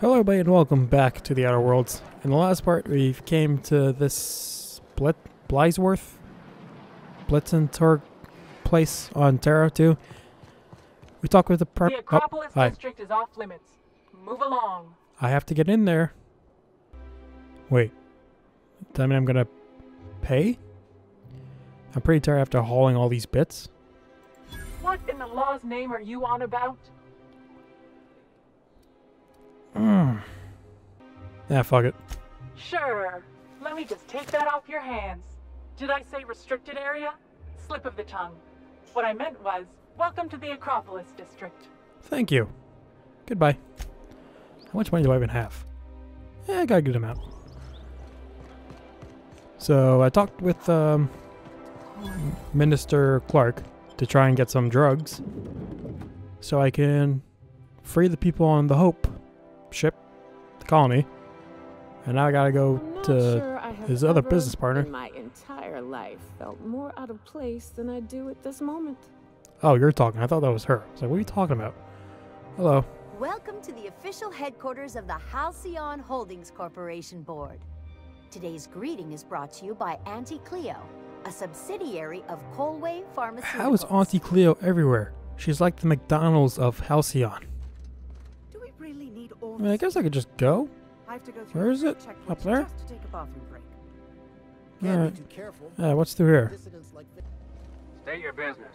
Hello, everybody, and welcome back to the Outer Worlds. In the last part, we came to this Blit Blyesworth Blitzentorg place on Terra 2. We talked with the prep. The oh, Acropolis hi. district is off limits. Move along. I have to get in there. Wait. Does that mean I'm gonna pay? I'm pretty tired after hauling all these bits. What in the law's name are you on about? Mm. Yeah, fuck it. Sure. Let me just take that off your hands. Did I say restricted area? Slip of the tongue. What I meant was, welcome to the Acropolis district. Thank you. Goodbye. How much money do I even have? Yeah, I got a good amount. So I talked with um, Minister Clark to try and get some drugs so I can free the people on the Hope ship, the colony. And now I gotta go not to sure his other business partner. In my entire life, felt more out of place than I do at this moment. Oh, you're talking. I thought that was her. I was like, what are you talking about? Hello. Welcome to the official headquarters of the Halcyon Holdings Corporation Board. Today's greeting is brought to you by Auntie Cleo, a subsidiary of Colway Pharmaceuticals. How is Auntie Cleo everywhere? She's like the McDonald's of Halcyon. I mean, I guess I could just go. I have to go through Where it? Up there? Just to take a bathroom break. Alright. be too careful. Yeah, what's through here? Dissidents like this. State your business.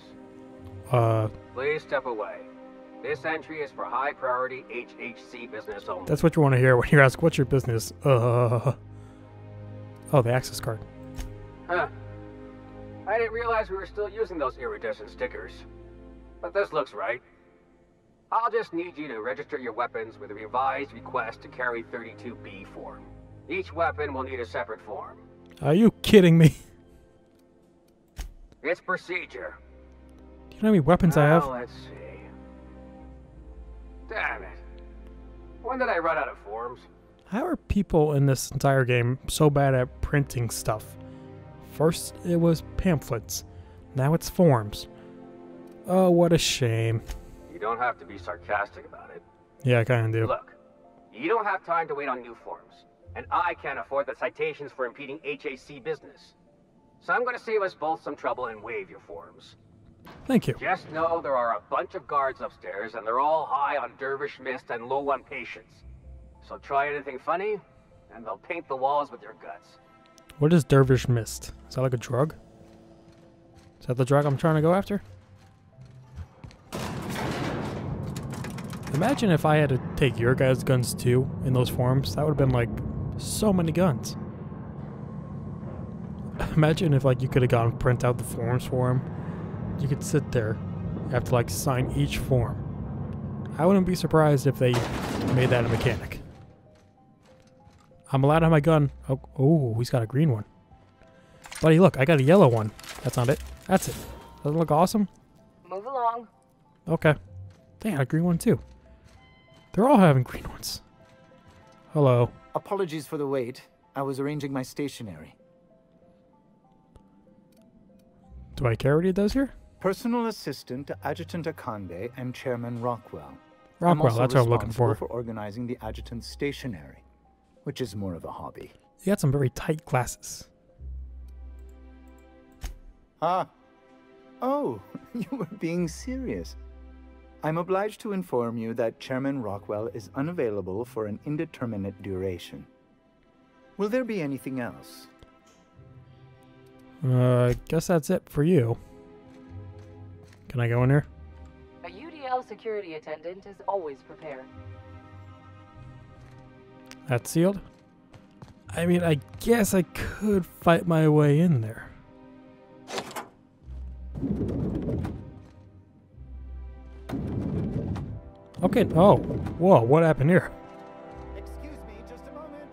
Uh, Please step away. This entry is for high priority HHC business only. that's what you want to hear when you ask, what's your business? Uh, oh, the access card. Huh. I didn't realize we were still using those iridescent stickers. But this looks right. I'll just need you to register your weapons with a revised request to carry 32B form. Each weapon will need a separate form. Are you kidding me? It's procedure. Do you know how many weapons I have? let's see. Damn it. When did I run out of forms? How are people in this entire game so bad at printing stuff? First, it was pamphlets. Now it's forms. Oh, what a shame. You don't have to be sarcastic about it. Yeah, I kind of do. Look, you don't have time to wait on new forms, and I can't afford the citations for impeding HHC business. So I'm going to save us both some trouble and waive your forms. Thank you. Just know there are a bunch of guards upstairs, and they're all high on dervish mist and low on patience. So try anything funny, and they'll paint the walls with your guts. What is Dervish Mist? Is that like a drug? Is that the drug I'm trying to go after? Imagine if I had to take your guys' guns too in those forms. That would have been like so many guns. Imagine if like you could have gone and print out the forms for him. You could sit there. You have to like sign each form. I wouldn't be surprised if they made that a mechanic. I'm allowed to have my gun. Oh, oh, he's got a green one. Buddy, look, I got a yellow one. That's not it. That's it. Doesn't it look awesome? Move along. Okay. Dang, I got a green one too. They're all having green ones. Hello. Apologies for the wait. I was arranging my stationery. Do I care what he does here? Personal assistant to Adjutant Akande and Chairman Rockwell. Rockwell, that's what I'm looking for. for organizing the adjutant's stationery, which is more of a hobby. He got some very tight glasses. Ah. Oh, you were being serious. I'm obliged to inform you that Chairman Rockwell is unavailable for an indeterminate duration. Will there be anything else? Uh, I guess that's it for you. Can I go in here? A UDL security attendant is always prepared. That's sealed? I mean, I guess I could fight my way in there. Okay, oh, whoa, what happened here? Excuse me, just a moment.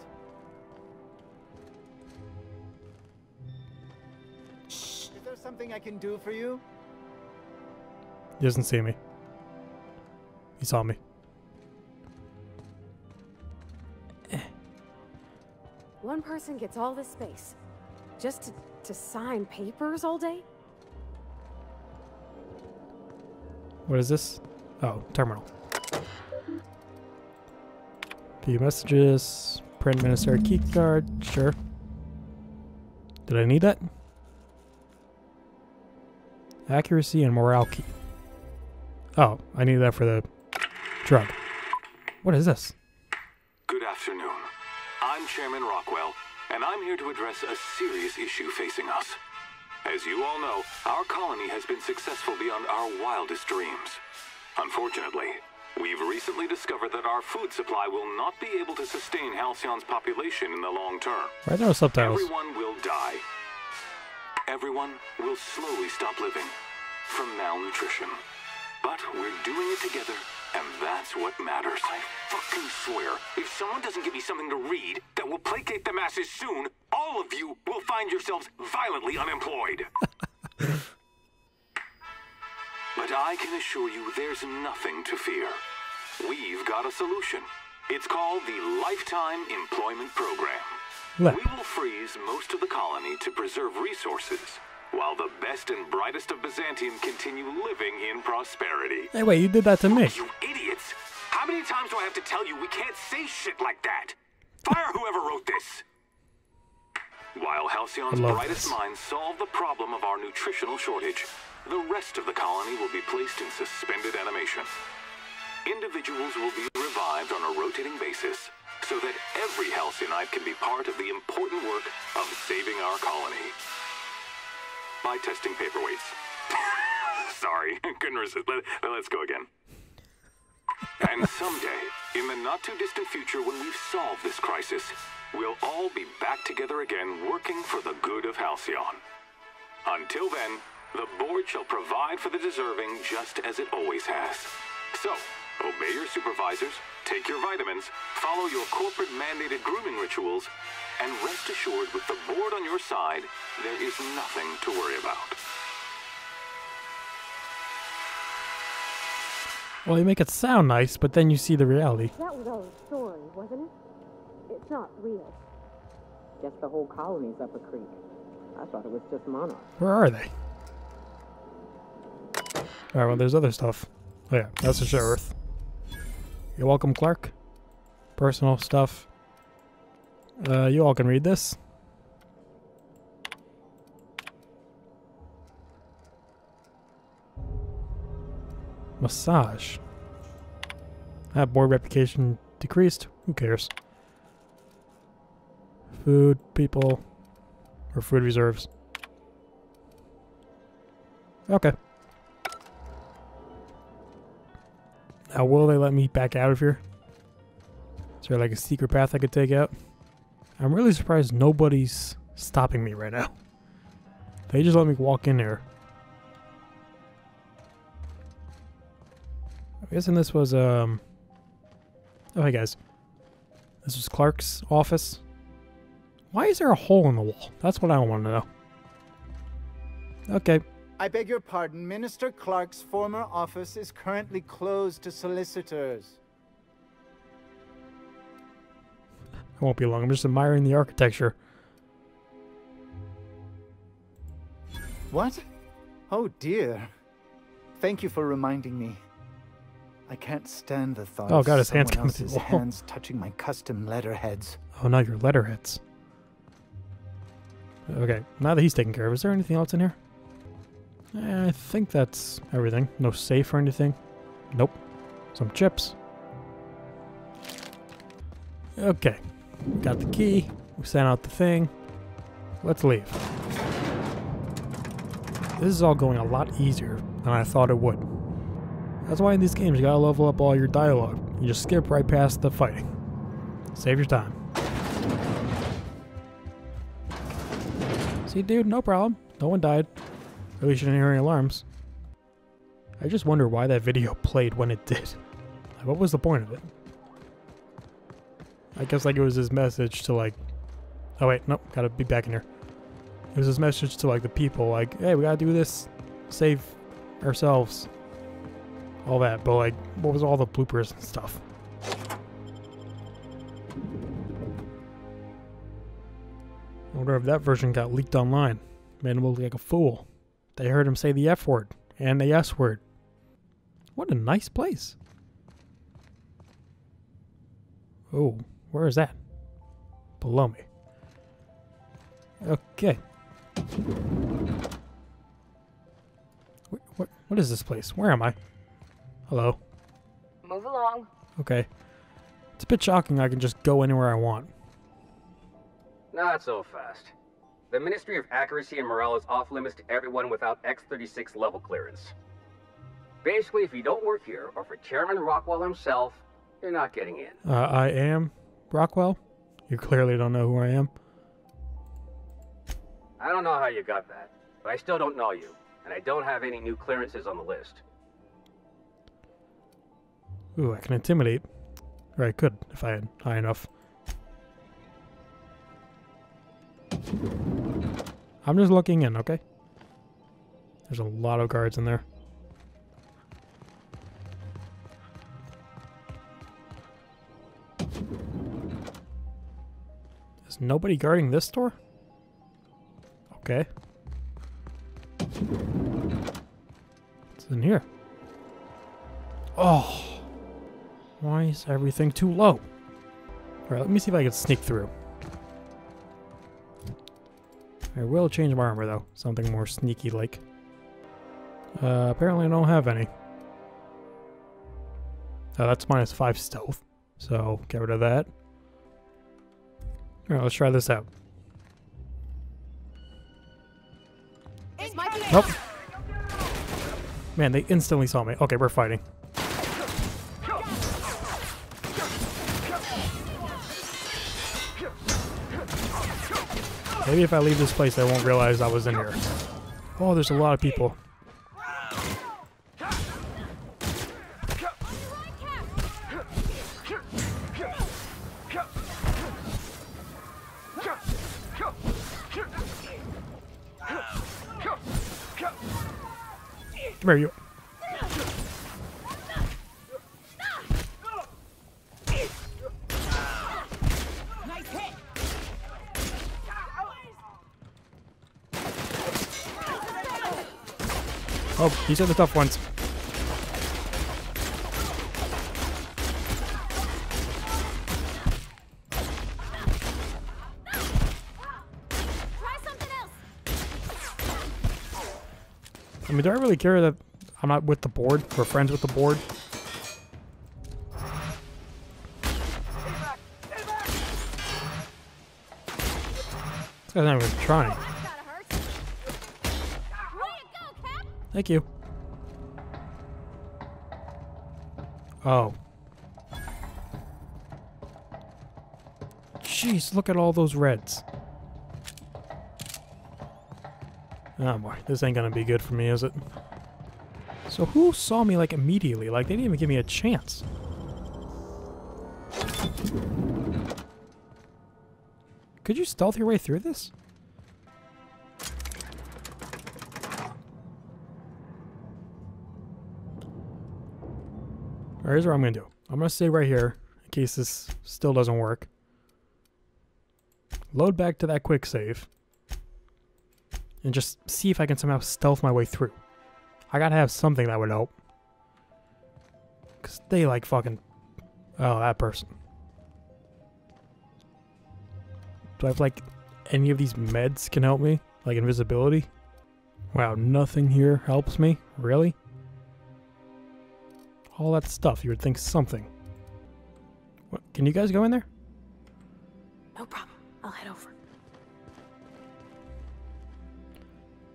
Shh. Is there something I can do for you? He doesn't see me. He saw me. Eh. One person gets all this space. Just to, to sign papers all day? What is this? Oh, terminal. View messages. Print minister key card. Sure. Did I need that? Accuracy and morale key. Oh, I need that for the drug. What is this? Good afternoon. I'm Chairman Rockwell, and I'm here to address a serious issue facing us. As you all know, our colony has been successful beyond our wildest dreams. Unfortunately, we've recently discovered that our food supply will not be able to sustain Halcyon's population in the long term. Right now, subtitles. Everyone will die. Everyone will slowly stop living from malnutrition. But we're doing it together, and that's what matters. I fucking swear, if someone doesn't give me something to read that will placate the masses soon, all of you will find yourselves violently unemployed. I can assure you there's nothing to fear. We've got a solution. It's called the Lifetime Employment Program. Lep. We will freeze most of the colony to preserve resources, while the best and brightest of Byzantium continue living in prosperity. Hey, wait, you did that to me. You idiots! How many times do I have to tell you we can't say shit like that? Fire whoever wrote this! While Halcyon's brightest this. minds solve the problem of our nutritional shortage, the rest of the colony will be placed in suspended animation. Individuals will be revived on a rotating basis so that every Halcyonite can be part of the important work of saving our colony. By testing paperweights. Sorry, couldn't resist. Let, let's go again. And someday, in the not too distant future when we've solved this crisis, we'll all be back together again working for the good of Halcyon. Until then, the board shall provide for the deserving just as it always has. So, obey your supervisors, take your vitamins, follow your corporate mandated grooming rituals, and rest assured with the board on your side, there is nothing to worry about. Well, you make it sound nice, but then you see the reality. That was all a story, wasn't it? It's not real. Guess the whole colony's up a creek. I thought it was just Monarch. Where are they? Alright, well, there's other stuff. Oh, yeah, that's the Earth. You're welcome, Clark. Personal stuff. Uh, you all can read this. Massage. That board reputation decreased. Who cares? Food, people, or food reserves. Okay. Now, will they let me back out of here? Is there like a secret path I could take out? I'm really surprised nobody's stopping me right now. They just let me walk in there. I'm guessing this was, um... Oh, hey guys. This was Clark's office. Why is there a hole in the wall? That's what I want to know. Okay. I beg your pardon, Minister Clark's former office is currently closed to solicitors. It won't be long. I'm just admiring the architecture. What? Oh dear. Thank you for reminding me. I can't stand the thought Oh, God, his hands coming through hands touching my custom letterheads. Oh, now your letterheads. Okay, now that he's taken care of, is there anything else in here? I think that's everything. No safe or anything. Nope. Some chips. Okay, got the key. We sent out the thing. Let's leave. This is all going a lot easier than I thought it would. That's why in these games you gotta level up all your dialogue. You just skip right past the fighting. Save your time. See, dude, no problem. No one died. At least you didn't hear any alarms. I just wonder why that video played when it did. Like, what was the point of it? I guess like it was his message to like. Oh wait, nope, gotta be back in here. It was his message to like the people, like, hey, we gotta do this, save ourselves, all that. But like, what was all the bloopers and stuff? I wonder if that version got leaked online. Made him look like a fool. They heard him say the F word and the S word. What a nice place. Oh, where is that? Below me. Okay. What, what, what is this place? Where am I? Hello. Move along. Okay. It's a bit shocking I can just go anywhere I want. Not so fast. The Ministry of Accuracy and Morale is off limits to everyone without X-36 level clearance. Basically, if you don't work here, or for Chairman Rockwell himself, you're not getting in. Uh, I am Rockwell. You clearly don't know who I am. I don't know how you got that, but I still don't know you, and I don't have any new clearances on the list. Ooh, I can intimidate. Or I could, if I had high enough. I'm just looking in, okay? There's a lot of guards in there. Is nobody guarding this door? Okay. What's in here? Oh. Why is everything too low? Alright, let me see if I can sneak through. I will change my armor though. Something more sneaky like. Uh, apparently I don't have any. Oh, that's minus 5 stealth. So, get rid of that. Alright, let's try this out. Nope. Man, they instantly saw me. Okay, we're fighting. Maybe if I leave this place, I won't realize I was in here. Oh, there's a lot of people. These are the tough ones. I mean, do I really care that I'm not with the board? We're friends with the board? This guy's not even trying. Thank you. Oh. Jeez, look at all those reds. Oh boy, this ain't gonna be good for me, is it? So who saw me like immediately? Like they didn't even give me a chance. Could you stealth your way through this? Here's what I'm gonna do. I'm gonna stay right here in case this still doesn't work. Load back to that quick save. And just see if I can somehow stealth my way through. I gotta have something that would help. Cause they like fucking Oh, that person. Do I have like any of these meds can help me? Like invisibility? Wow, nothing here helps me? Really? All that stuff, you would think something. What, can you guys go in there? No problem. I'll head over.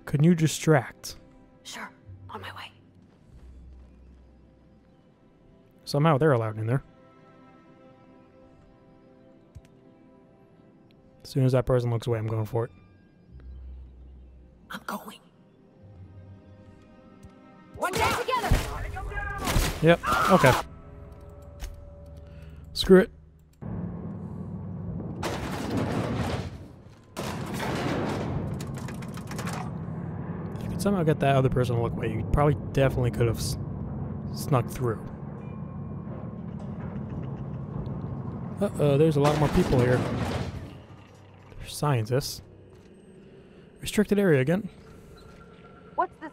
Can you distract? Sure. On my way. Somehow they're allowed in there. As soon as that person looks away, I'm going for it. I'm going. Yep, okay. Screw it. If you could somehow get that other person to look away, you probably definitely could have snuck through. Uh-oh, there's a lot more people here. There's scientists. Restricted area again.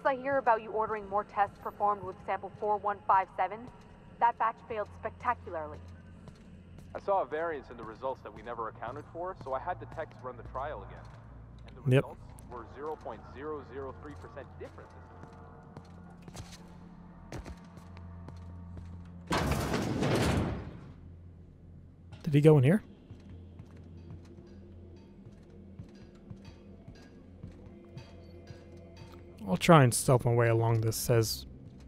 What's this I hear about you ordering more tests performed with sample 4157? That batch failed spectacularly. I saw a variance in the results that we never accounted for, so I had the techs run the trial again. And the Yep. results were 0.003% different. Did he go in here? I'll try and stealth my way along this as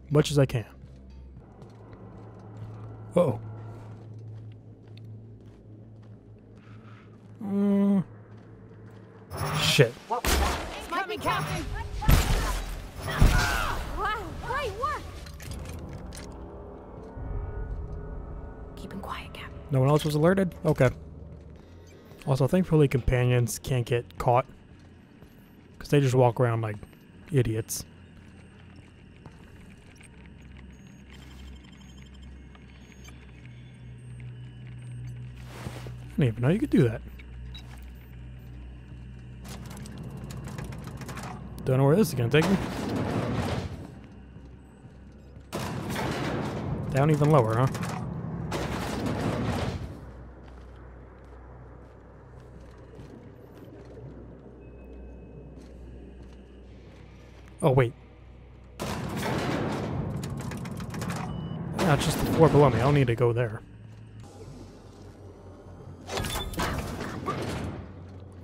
much as I can. Uh oh. Mm. Shit. Might be Captain. Wow, great work. Keep him quiet, Cap. No one else was alerted? Okay. Also, thankfully, companions can't get caught. Because they just walk around like idiots. I didn't even know you could do that. Don't know where this is going to take me. Down even lower, huh? Oh, wait. That's just the floor below me. I don't need to go there.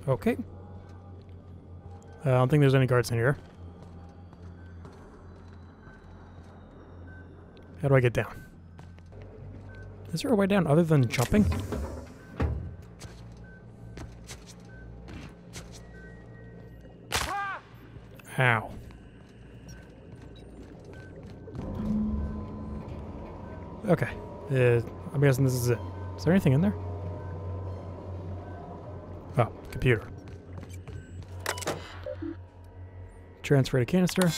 Okay. Uh, I don't think there's any guards in here. How do I get down? Is there a way down other than jumping? Ow. Okay. Uh, I'm guessing this is it. Is there anything in there? Oh, computer. Transfer to canister.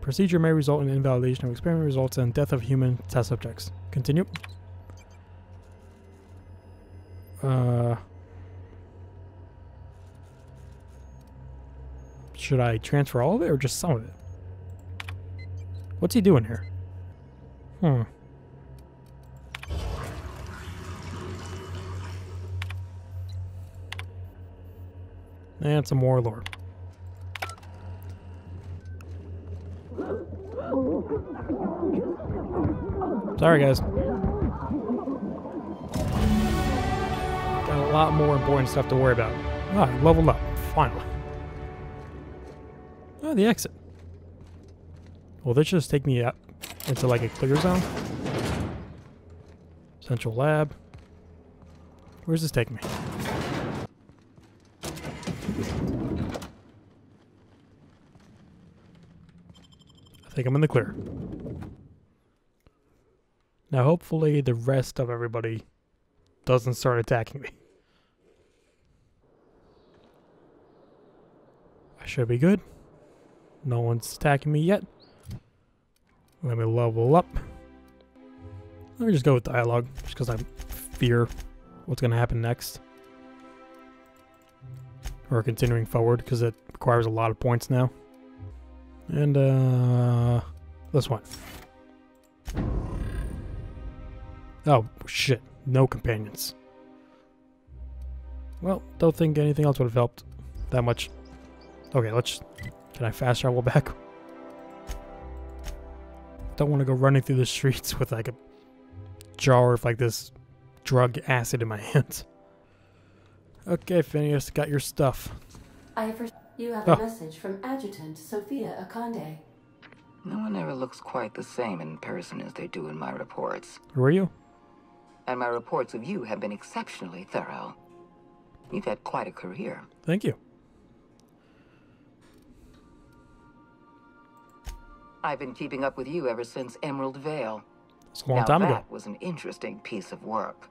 Procedure may result in invalidation of experiment results and death of human test subjects. Continue. Uh, should I transfer all of it or just some of it? What's he doing here? Hmm. And some more lore. Sorry, guys. Got a lot more important stuff to worry about. Ah, I leveled up, finally. Oh, the exit. Well, this just take me up into like a clear zone? Central lab. Where's this taking me? I think I'm in the clear. Now, hopefully, the rest of everybody doesn't start attacking me. I should be good. No one's attacking me yet. Let me level up. Let me just go with dialogue, just because I fear what's going to happen next. Or continuing forward, because it requires a lot of points now. And, uh, this one. Oh, shit. No companions. Well, don't think anything else would have helped that much. Okay, let's... Can I fast travel back? Don't want to go running through the streets with like a jar of like this drug acid in my hands. Okay, Phineas, got your stuff. I have re- you have Oh. a message from Adjutant Sophia Akande. No one ever looks quite the same in person as they do in my reports. Who are you? And my reports of you have been exceptionally thorough. You've had quite a career. Thank you. I've been keeping up with you ever since Emerald Vale. It's a long now time that ago. was an interesting piece of work.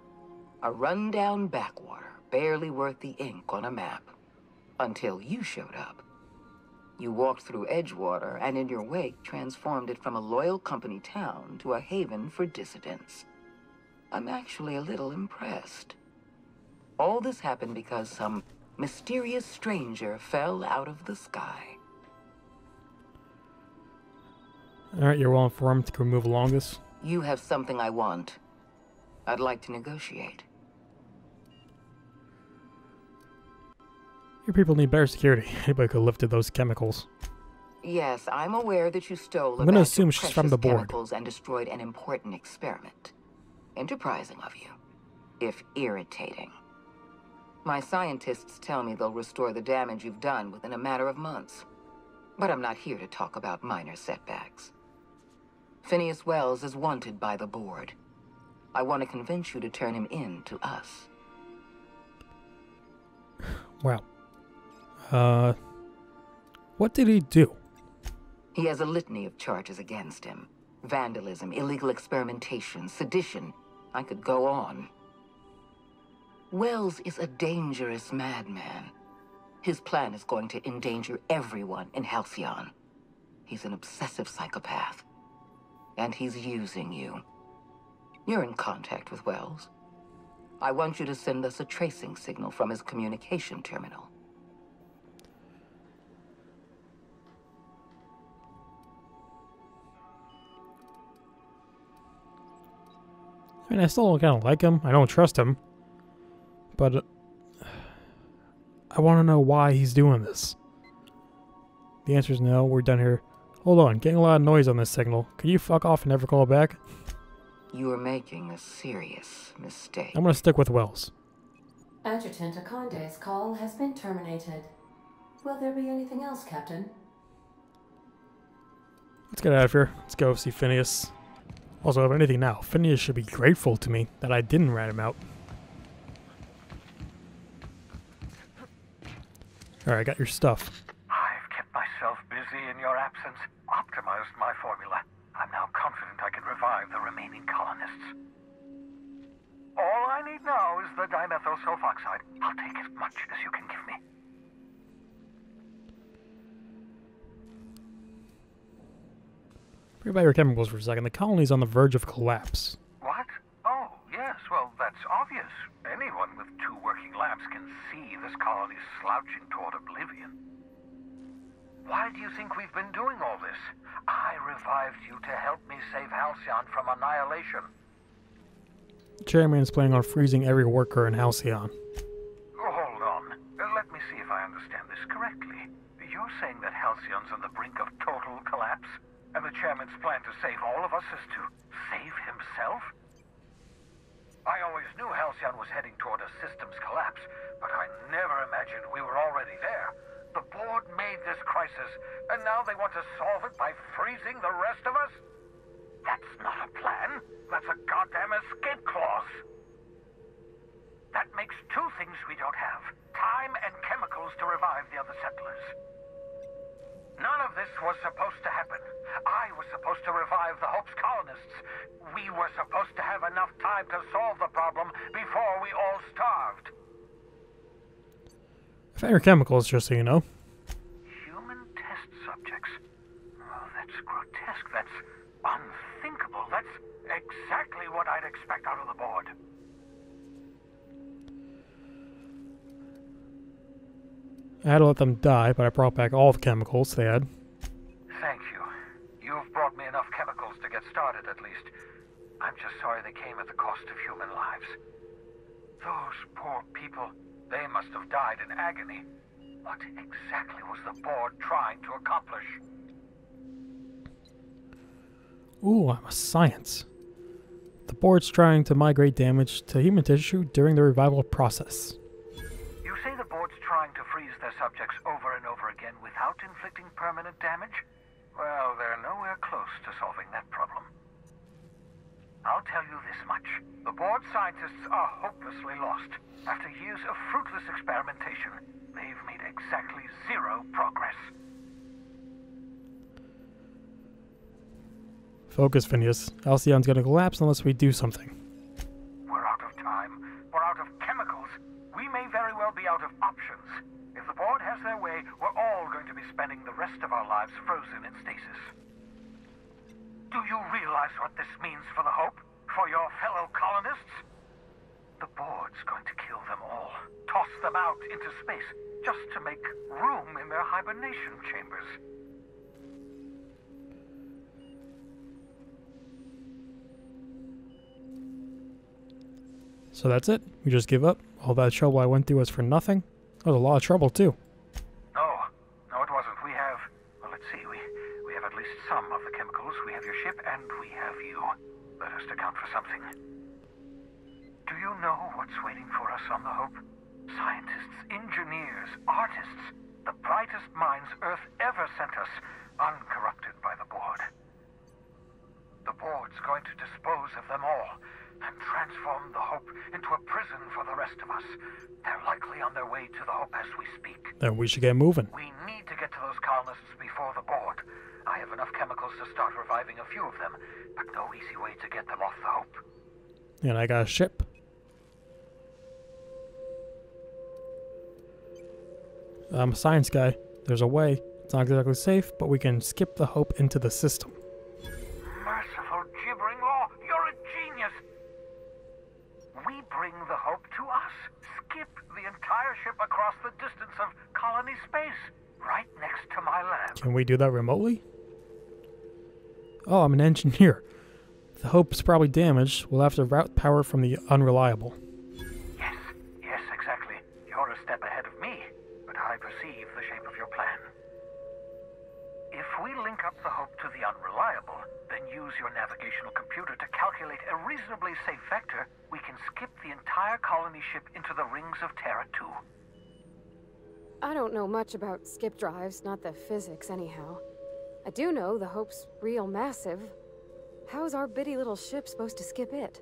A rundown backwater, barely worth the ink on a map. Until you showed up. You walked through Edgewater and in your wake transformed it from a loyal company town to a haven for dissidents. I'm actually a little impressed. All this happened because some mysterious stranger fell out of the sky. Alright, you're well informed to move along this. You have something I want. I'd like to negotiate. Your people need better security. Anybody could have lifted those chemicals. Yes, I'm aware that you stole I'm gonna batch assume she's from the board. chemicals and destroyed an important experiment. Enterprising of you, if irritating. My scientists tell me they'll restore the damage you've done within a matter of months. But I'm not here to talk about minor setbacks. Phineas Wells is wanted by the board. I want to convince you to turn him in to us. Wow. Uh, what did he do? He has a litany of charges against him. Vandalism, illegal experimentation, sedition. I could go on. Wells is a dangerous madman. His plan is going to endanger everyone in Halcyon. He's an obsessive psychopath. And he's using you. You're in contact with Wells. I want you to send us a tracing signal from his communication terminal. I mean, I still kind of like him. I don't trust him. But uh, I want to know why he's doing this. The answer is no. We're done here. Hold on. Getting a lot of noise on this signal. Can you fuck off and never call back? You are making a serious mistake. I'm going to stick with Wells. Adjutant Akande's call has been terminated. Will there be anything else, Captain? Let's get out of here. Let's go see Phineas. Also, if anything now, Phineas should be grateful to me that I didn't rat him out. Alright, I got your stuff. I've kept myself busy in your absence, optimized my formula. I'm now confident I can revive the remaining colonists. All I need now is the dimethyl sulfoxide. I'll take as much as you can give me. Forget about your chemicals for a second. The colony's on the verge of collapse. What? Oh, yes, well, that's obvious. Anyone with two working labs can see this colony's slouching toward oblivion. Why do you think we've been doing all this? I revived you to help me save Halcyon from annihilation. Chairman is planning on freezing every worker in Halcyon. Hold on. Let me see if I understand this correctly. You're saying that Halcyon's on the brink of total collapse? And the chairman's plan to save all of us is to save himself? I always knew Halcyon was heading toward a systems collapse, but I never imagined we were already there. The board made this crisis, and now they want to solve it by freezing the rest of us? That's not a plan. That's a goddamn escape clause. That makes two things we don't have. Time and chemicals to revive the other settlers. None of this was supposed to happen. I was supposed to revive the Hope's colonists. We were supposed to have enough time to solve the problem before we all starved. Your chemicals, just so you know. Human test subjects. Oh, that's grotesque. That's unthinkable. That's exactly what I'd expect out of the board. I had to let them die, but I brought back all the chemicals they had. Thank you. You've brought me enough chemicals to get started, at least. I'm just sorry they came at the cost of human lives. Those poor people, they must have died in agony. What exactly was the board trying to accomplish? Ooh, I'm a science. The board's trying to migrate damage to human tissue during the revival process. You say the board's trying to freeze their subjects over and over again without inflicting permanent damage? Well, they're nowhere close to solving that problem. I'll tell you this much. The board scientists are hopelessly lost. After years of fruitless experimentation, they've made exactly zero progress. Focus, Phineas. Halcyon's gonna collapse unless we do something. We're out of time. We're out of chemicals. We may very well be out of options. If the board has their way, we're all going to be spending the rest of our lives frozen in stasis. Do you realize what this means for the Hope? For your fellow colonists? The board's going to kill them all. Toss them out into space, just to make room in their hibernation chambers. So that's it? We just give up? All that trouble I went through was for nothing? That was a lot of trouble, too. No, no, it wasn't. We have, well, let's see, we, we have at least some of the chemicals. We have your ship, and we have you. Let us account for something. Do you know what's waiting for us on the Hope? Scientists, engineers, artists, the brightest minds Earth ever sent us, uncorrupted by the Board. The Board's going to dispose of them all and transform the Hope into a prison for the rest of us. They're likely on their way to the Hope as we speak. Then we should get moving. We need to get to those colonists before the Board. I have enough chemicals to start reviving a few of them, but no easy way to get them off the Hope. And I got a ship. I'm a science guy. There's a way. It's not exactly safe, but we can skip the hope into the system. Bring the Hope to us. Skip the entire ship across the distance of colony space, right next to my lab. Can we do that remotely? Oh, I'm an engineer. The hope's probably damaged. We'll have to route power from the unreliable. Yes, yes, exactly. You're a step ahead of me, but I perceive the shape of your plan. If we link up the Hope to the unreliable, then use your navigational computer to calculate a reasonably safe vector, skip the entire colony ship into the rings of Terra 2. I don't know much about skip drives, not the physics anyhow. I do know the Hope's real massive. How's our bitty little ship supposed to skip it?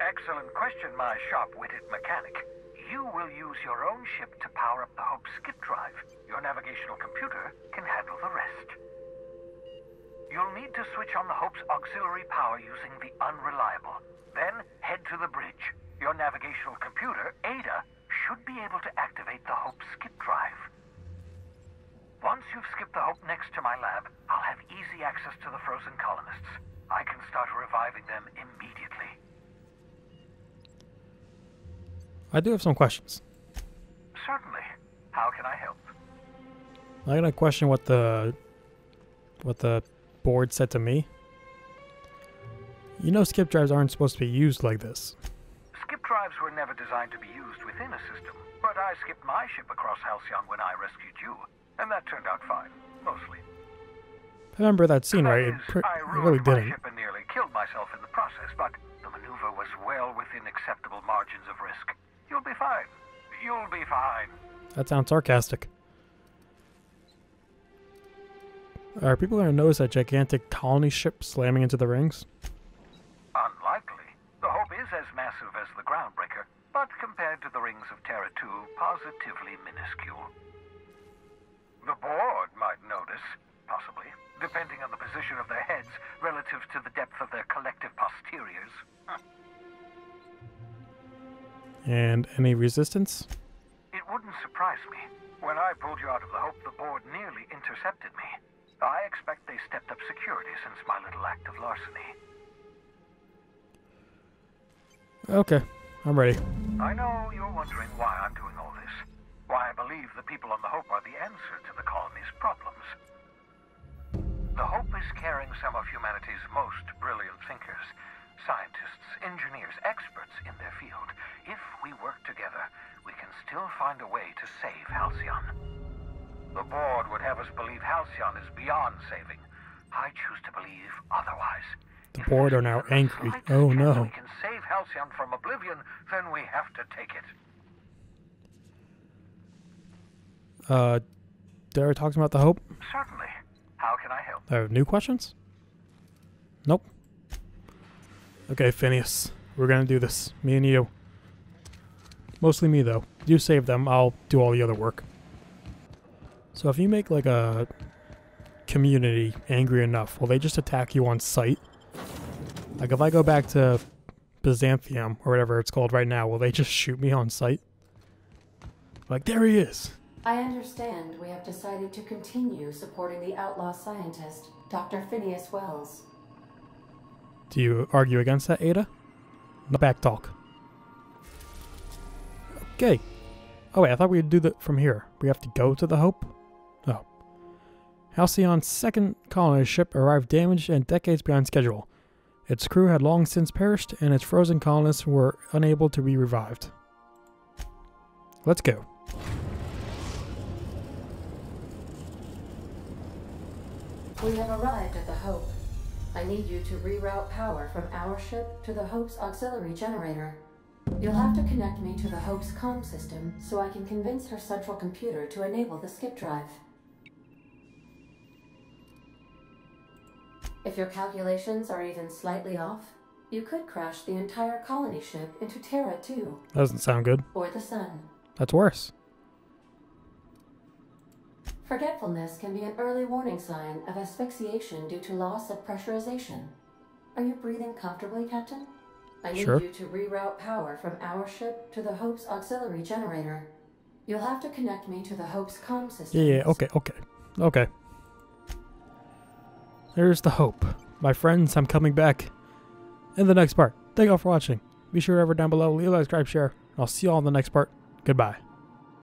Excellent question, my sharp-witted mechanic. You will use your own ship to power up the Hope's skip drive. Your navigational computer can handle the rest. You'll need to switch on the Hope's auxiliary power using the unreliable. Then head to the bridge. Your navigational computer, Ada, should be able to activate the Hope skip drive. Once you've skipped the Hope next to my lab, I'll have easy access to the frozen colonists. I can start reviving them immediately. I do have some questions. Certainly. How can I help? I got a question what the what the board said to me. You know skip drives aren't supposed to be used like this. Skip drives were never designed to be used within a system, but I skipped my ship across Halcyon when I rescued you, and that turned out fine, mostly. I remember that scene, right? It, Is, pr- I it ruined really my didn't. ship and nearly killed myself in the process, but the maneuver was well within acceptable margins of risk. You'll be fine. You'll be fine. That sounds sarcastic. Are people going to notice that gigantic colony ship slamming into the rings? Unlikely. The Hope is as massive as the Groundbreaker, but compared to the rings of Terra 2, positively minuscule. The board might notice, possibly, depending on the position of their heads relative to the depth of their collective posteriors. Huh. And any resistance? It wouldn't surprise me. When I pulled you out of the Hope, the board nearly intercepted me. I expect they stepped up security since my little act of larceny. Okay, I'm ready. I know you're wondering why I'm doing all this. Why I believe the people on the Hope are the answer to the colony's problems. The Hope is carrying some of humanity's most brilliant thinkers, scientists, engineers, experts in their field. If we work together, we can still find a way to save Halcyon. The board would have us believe Halcyon is beyond saving. I choose to believe otherwise. The board are now angry. Oh no. If We can save Halcyon from oblivion, then we have to take it. Uh, did I talk about the hope? Certainly. How can I help? Have new questions? Nope. Okay, Phineas. We're gonna do this. Me and you. Mostly me, though. You save them, I'll do all the other work. So if you make, like, a community angry enough, will they just attack you on sight? Like, if I go back to Byzantium, or whatever it's called right now, will they just shoot me on sight? Like, there he is! I understand we have decided to continue supporting the outlaw scientist, Dr. Phineas Wells. Do you argue against that, Ada? No back talk. Okay. Oh wait, I thought we'd do that from here. We have to go to the Hope? Oh. Halcyon's second colony ship arrived damaged and decades behind schedule. Its crew had long since perished, and its frozen colonists were unable to be revived. Let's go. We have arrived at the Hope. I need you to reroute power from our ship to the Hope's auxiliary generator. You'll have to connect me to the Hope's comm system so I can convince her central computer to enable the skip drive. If your calculations are even slightly off, you could crash the entire colony ship into Terra 2. Doesn't sound good. Or the Sun. That's worse. Forgetfulness can be an early warning sign of asphyxiation due to loss of pressurization. Are you breathing comfortably, Captain? I need Sure. you to reroute power from our ship to the Hope's auxiliary generator. You'll have to connect me to the Hope's comm system. Yeah, yeah, okay, okay. Okay. There's the hope. My friends, I'm coming back in the next part. Thank you all for watching. Be sure to ever down below, leave a like, subscribe, share. I'll see you all in the next part. Goodbye.